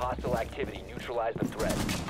Hostile activity. Neutralize the threat.